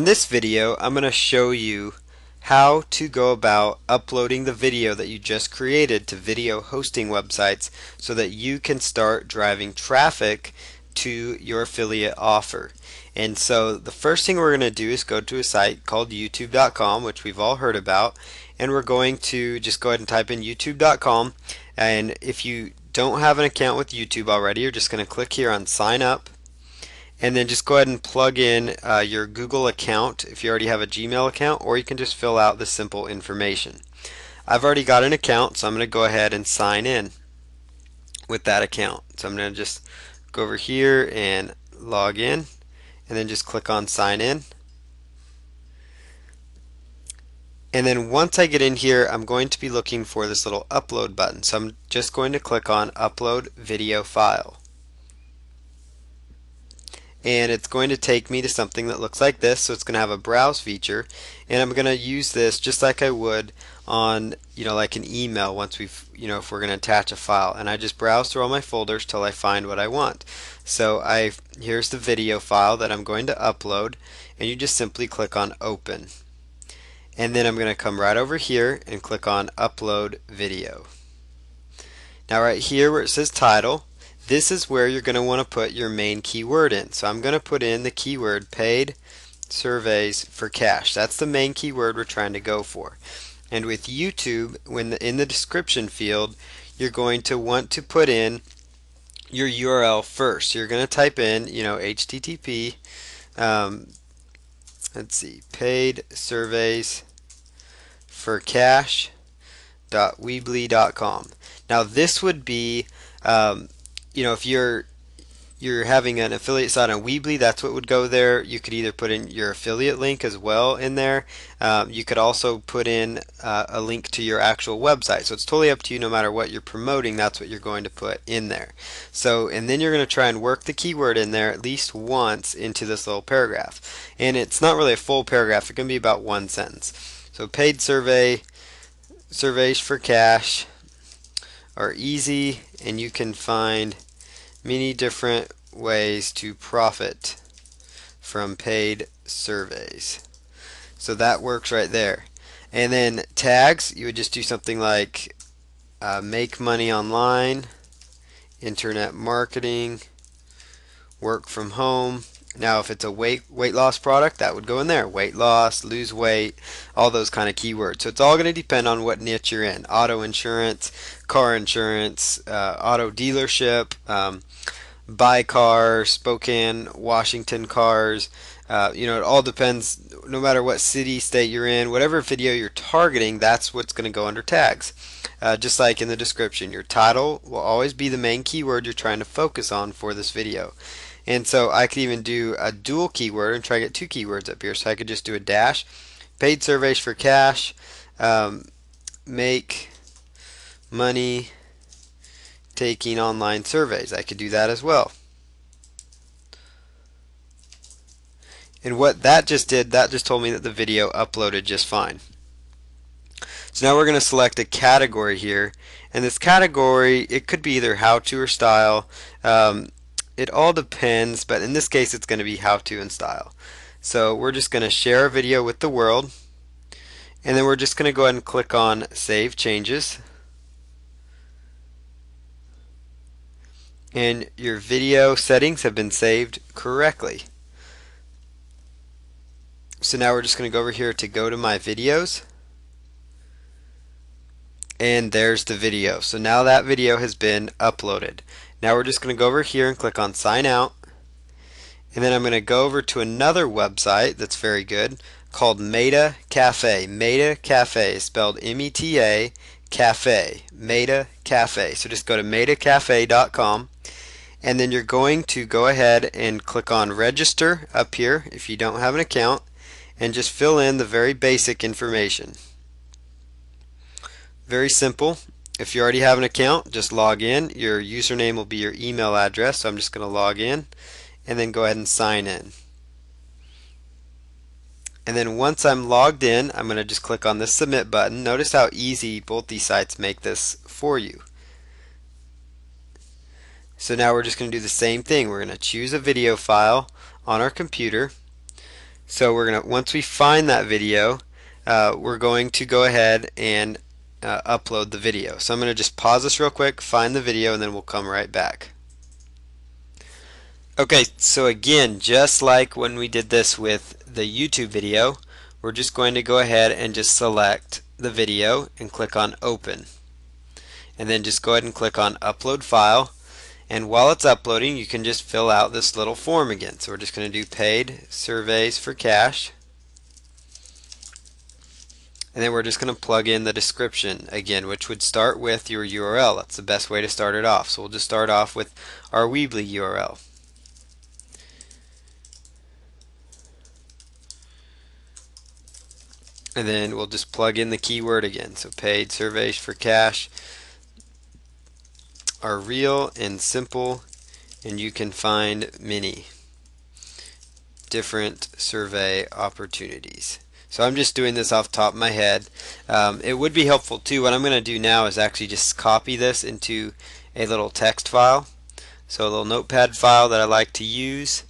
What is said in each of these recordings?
In this video I'm going to show you how to go about uploading the video that you just created to video hosting websites so that you can start driving traffic to your affiliate offer. And so the first thing we're going to do is go to a site called youtube.com which we've all heard about and we're going to just go ahead and type in youtube.com and if you don't have an account with YouTube already you're just going to click here on sign up and then just go ahead and plug in uh, your Google account if you already have a Gmail account or you can just fill out the simple information. I've already got an account so I'm going to go ahead and sign in with that account. So I'm going to just go over here and log in and then just click on sign in. And then once I get in here, I'm going to be looking for this little upload button. So I'm just going to click on upload video file and it's going to take me to something that looks like this so it's going to have a browse feature and I'm going to use this just like I would on you know like an email once we've you know if we're going to attach a file and I just browse through all my folders till I find what I want. So I here's the video file that I'm going to upload and you just simply click on open. And then I'm going to come right over here and click on upload video. Now right here where it says title this is where you're going to want to put your main keyword in. So I'm going to put in the keyword paid surveys for cash. That's the main keyword we're trying to go for. And with YouTube, when the, in the description field, you're going to want to put in your URL first. You're going to type in, you know, HTTP. Um, let's see, paid surveys for cash.weebly.com. Now this would be um, you know, if you're you're having an affiliate site on Weebly, that's what would go there. You could either put in your affiliate link as well in there. Um, you could also put in uh, a link to your actual website. So it's totally up to you no matter what you're promoting, that's what you're going to put in there. So, and then you're going to try and work the keyword in there at least once into this little paragraph. And it's not really a full paragraph, it can be about one sentence. So paid survey, surveys for cash, are easy and you can find many different ways to profit from paid surveys. So that works right there. And then tags, you would just do something like uh, make money online, internet marketing, work from home, now, if it's a weight weight loss product, that would go in there. Weight loss, lose weight, all those kind of keywords. So it's all going to depend on what niche you're in. Auto insurance, car insurance, uh, auto dealership, um, buy cars, Spokane, Washington cars. Uh, you know, it all depends. No matter what city, state you're in, whatever video you're targeting, that's what's going to go under tags. Uh, just like in the description, your title will always be the main keyword you're trying to focus on for this video. And so I could even do a dual keyword and try to get two keywords up here. So I could just do a dash, paid surveys for cash, um, make money taking online surveys. I could do that as well. And what that just did, that just told me that the video uploaded just fine. So now we're going to select a category here. And this category, it could be either how to or style. Um, it all depends, but in this case it's going to be how to and style. So we're just going to share a video with the world and then we're just going to go ahead and click on save changes and your video settings have been saved correctly. So now we're just going to go over here to go to my videos and there's the video. So now that video has been uploaded. Now we're just going to go over here and click on sign out. And then I'm going to go over to another website that's very good called Meta Cafe. Meta Cafe spelled M-E-T-A Cafe. Meta Cafe. So just go to metacafe.com and then you're going to go ahead and click on register up here if you don't have an account and just fill in the very basic information. Very simple. If you already have an account, just log in. Your username will be your email address. So I'm just going to log in and then go ahead and sign in. And then once I'm logged in, I'm going to just click on the submit button. Notice how easy both these sites make this for you. So now we're just going to do the same thing. We're going to choose a video file on our computer. So we're gonna once we find that video, uh, we're going to go ahead and uh, upload the video. So I'm going to just pause this real quick, find the video, and then we'll come right back. Okay, so again, just like when we did this with the YouTube video, we're just going to go ahead and just select the video and click on open. And then just go ahead and click on upload file. And while it's uploading, you can just fill out this little form again. So we're just going to do paid surveys for cash and then we're just going to plug in the description again which would start with your URL that's the best way to start it off. So we'll just start off with our Weebly URL and then we'll just plug in the keyword again. So paid surveys for cash are real and simple and you can find many different survey opportunities so I'm just doing this off top of my head. Um, it would be helpful too. What I'm going to do now is actually just copy this into a little text file. So a little notepad file that I like to use.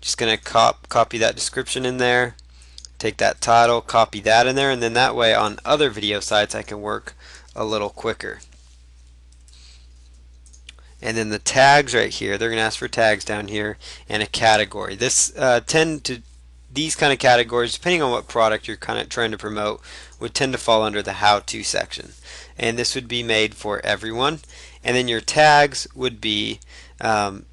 Just going to cop copy that description in there. Take that title, copy that in there, and then that way on other video sites I can work a little quicker. And then the tags right here, they're going to ask for tags down here and a category. This uh, tend to these kind of categories, depending on what product you're kind of trying to promote, would tend to fall under the how-to section. And this would be made for everyone. And then your tags would be um,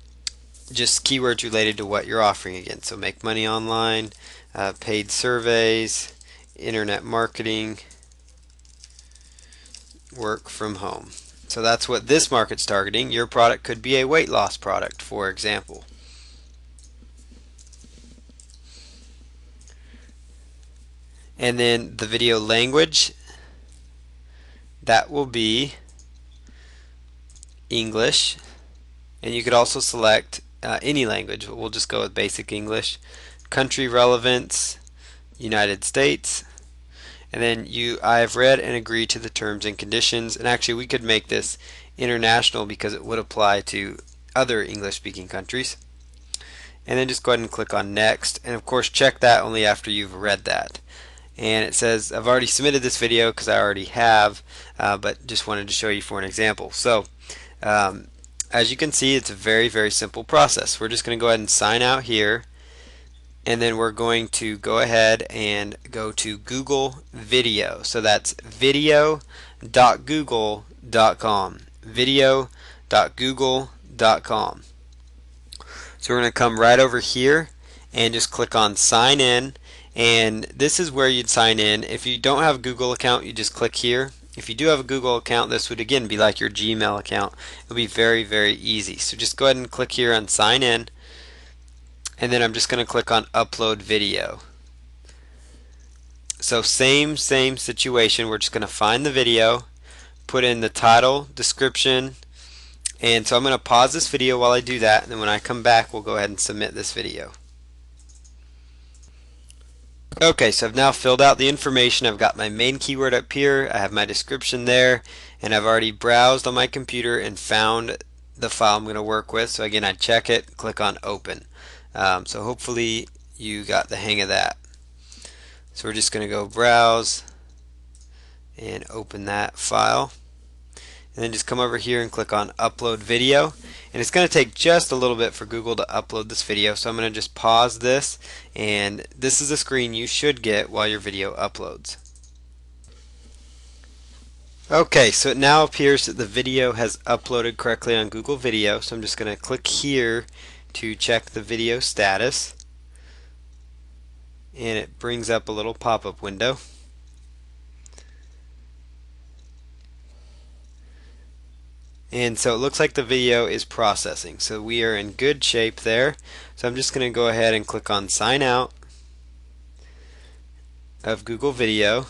just keywords related to what you're offering again. So make money online, uh, paid surveys, internet marketing, work from home. So that's what this market's targeting. Your product could be a weight loss product, for example. And then the video language that will be English. And you could also select uh, any language but we'll just go with basic English. Country relevance United States. And then you I've read and agreed to the terms and conditions. And actually we could make this international because it would apply to other English speaking countries. And then just go ahead and click on next. And of course check that only after you've read that and it says I've already submitted this video because I already have uh, but just wanted to show you for an example. So um, as you can see it's a very very simple process. We're just going to go ahead and sign out here and then we're going to go ahead and go to Google Video. So that's video.google.com video.google.com so we're going to come right over here and just click on sign in and this is where you'd sign in. If you don't have a Google account, you just click here. If you do have a Google account, this would again be like your Gmail account. It'll be very, very easy. So just go ahead and click here on sign in. And then I'm just going to click on upload video. So same, same situation. We're just going to find the video, put in the title, description, and so I'm going to pause this video while I do that. And then when I come back, we'll go ahead and submit this video. Okay, so I've now filled out the information. I've got my main keyword up here. I have my description there, and I've already browsed on my computer and found the file I'm going to work with. So again, I check it, click on open. Um, so hopefully you got the hang of that. So we're just going to go browse and open that file and then just come over here and click on upload video. And it's going to take just a little bit for Google to upload this video. So I'm going to just pause this. And this is the screen you should get while your video uploads. Okay so it now appears that the video has uploaded correctly on Google Video. So I'm just going to click here to check the video status. And it brings up a little pop-up window And so it looks like the video is processing. So we are in good shape there. So I'm just going to go ahead and click on sign out of Google Video.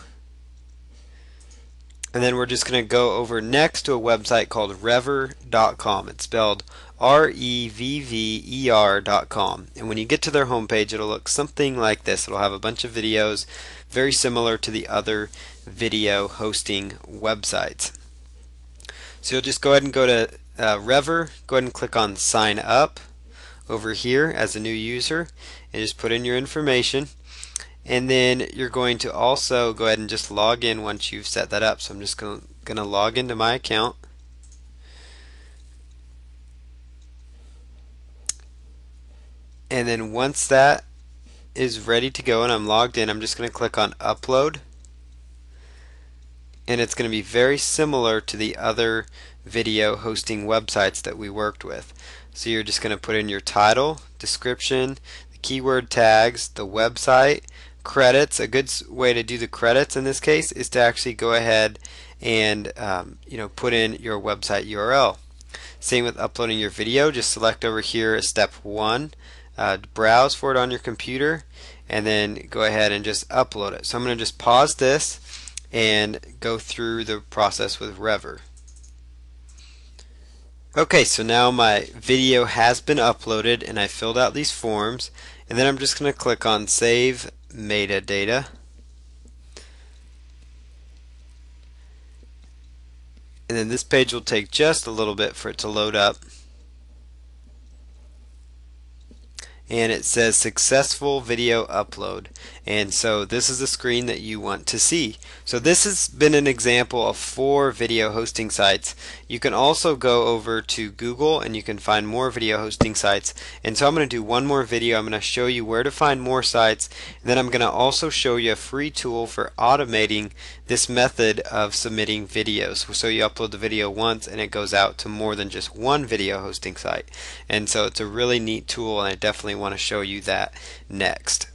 And then we're just going to go over next to a website called revver.com. It's spelled R-E-V-V-E-R.com. And when you get to their homepage, it'll look something like this. It'll have a bunch of videos very similar to the other video hosting websites. So you'll just go ahead and go to uh, Revver, go ahead and click on sign up over here as a new user and just put in your information and then you're going to also go ahead and just log in once you've set that up. So I'm just going to log into my account. And then once that is ready to go and I'm logged in, I'm just going to click on upload. And it's going to be very similar to the other video hosting websites that we worked with. So you're just going to put in your title, description, the keyword tags, the website, credits. A good way to do the credits in this case is to actually go ahead and um, you know put in your website URL. Same with uploading your video. Just select over here step one, uh, browse for it on your computer, and then go ahead and just upload it. So I'm going to just pause this and go through the process with Revver. Okay, so now my video has been uploaded and I filled out these forms and then I'm just going to click on Save Metadata. And then this page will take just a little bit for it to load up. And it says successful video upload. And so this is the screen that you want to see. So this has been an example of four video hosting sites. You can also go over to Google and you can find more video hosting sites. And so I'm going to do one more video. I'm going to show you where to find more sites. And then I'm going to also show you a free tool for automating this method of submitting videos. So you upload the video once and it goes out to more than just one video hosting site. And so it's a really neat tool and I definitely want to show you that next.